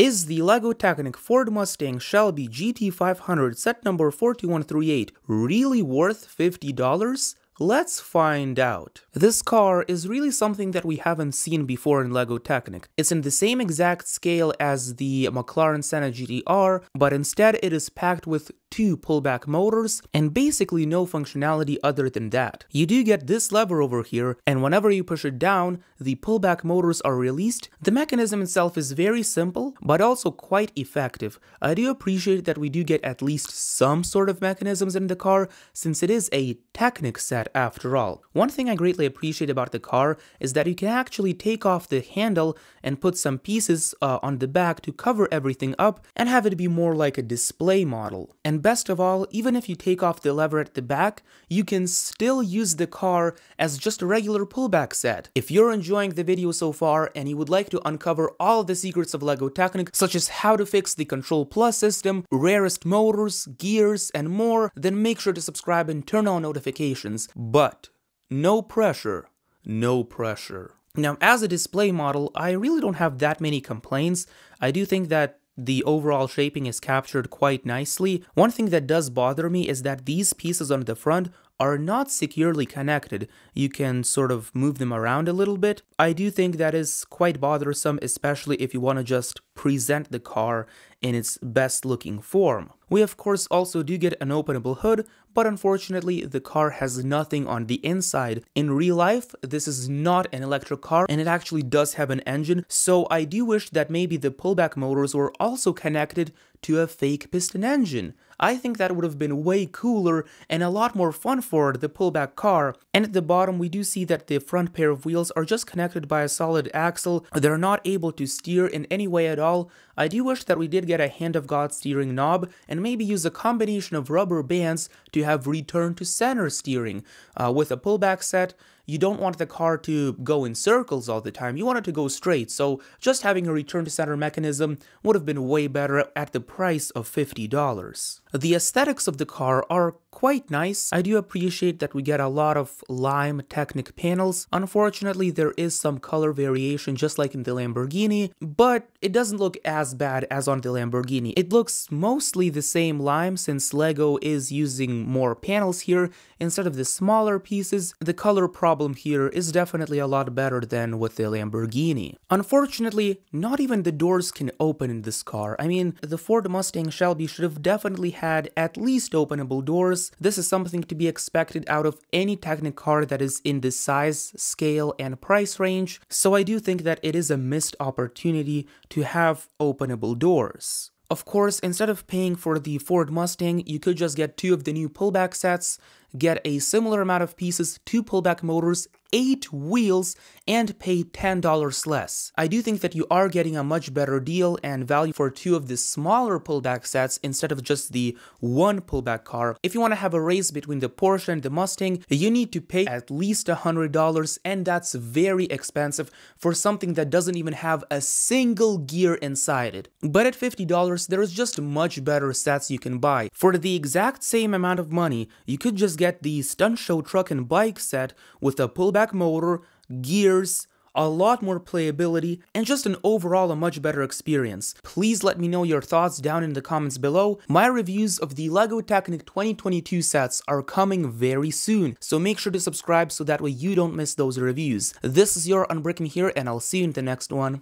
Is the LEGO Technic Ford Mustang Shelby GT500 set number 4138 really worth $50? Let's find out. This car is really something that we haven't seen before in LEGO Technic. It's in the same exact scale as the McLaren Senna GTR, but instead it is packed with two pullback motors and basically no functionality other than that. You do get this lever over here, and whenever you push it down, the pullback motors are released. The mechanism itself is very simple, but also quite effective. I do appreciate that we do get at least some sort of mechanisms in the car, since it is a Technic set after all. One thing I greatly appreciate about the car is that you can actually take off the handle and put some pieces uh, on the back to cover everything up and have it be more like a display model. And best of all, even if you take off the lever at the back, you can still use the car as just a regular pullback set. If you're enjoying the video so far and you would like to uncover all the secrets of LEGO Technic, such as how to fix the Control Plus system, rarest motors, gears, and more, then make sure to subscribe and turn on notifications. But no pressure, no pressure. Now, as a display model, I really don't have that many complaints. I do think that the overall shaping is captured quite nicely. One thing that does bother me is that these pieces on the front are not securely connected. You can sort of move them around a little bit. I do think that is quite bothersome, especially if you want to just present the car in its best looking form. We of course also do get an openable hood, but unfortunately the car has nothing on the inside. In real life, this is not an electric car and it actually does have an engine, so I do wish that maybe the pullback motors were also connected to a fake piston engine. I think that would have been way cooler and a lot more fun for the pullback car. And at the bottom we do see that the front pair of wheels are just connected by a solid axle. They're not able to steer in any way at all. I do wish that we did get a hand of God steering knob and maybe use a combination of rubber bands to have return to center steering. Uh, with a pullback set, you don't want the car to go in circles all the time, you want it to go straight, so just having a return to center mechanism would have been way better at the price of $50. The aesthetics of the car are quite nice. I do appreciate that we get a lot of lime Technic panels. Unfortunately, there is some color variation just like in the Lamborghini, but it doesn't look as bad as on the Lamborghini. It looks mostly the same lime since LEGO is using more panels here instead of the smaller pieces. The color problem here is definitely a lot better than with the Lamborghini. Unfortunately, not even the doors can open in this car. I mean, the Ford Mustang Shelby should have definitely had at least openable doors this is something to be expected out of any Technic car that is in this size, scale, and price range, so I do think that it is a missed opportunity to have openable doors. Of course, instead of paying for the Ford Mustang, you could just get two of the new pullback sets, get a similar amount of pieces, two pullback motors, 8 wheels and pay $10 less. I do think that you are getting a much better deal and value for two of the smaller pullback sets instead of just the one pullback car. If you want to have a race between the Porsche and the Mustang, you need to pay at least $100 and that's very expensive for something that doesn't even have a single gear inside it. But at $50, there is just much better sets you can buy. For the exact same amount of money, you could just get the Stunt Show truck and bike set with a pullback motor, gears, a lot more playability, and just an overall a much better experience. Please let me know your thoughts down in the comments below. My reviews of the LEGO Technic 2022 sets are coming very soon, so make sure to subscribe so that way you don't miss those reviews. This is your Unbrickme here, and I'll see you in the next one.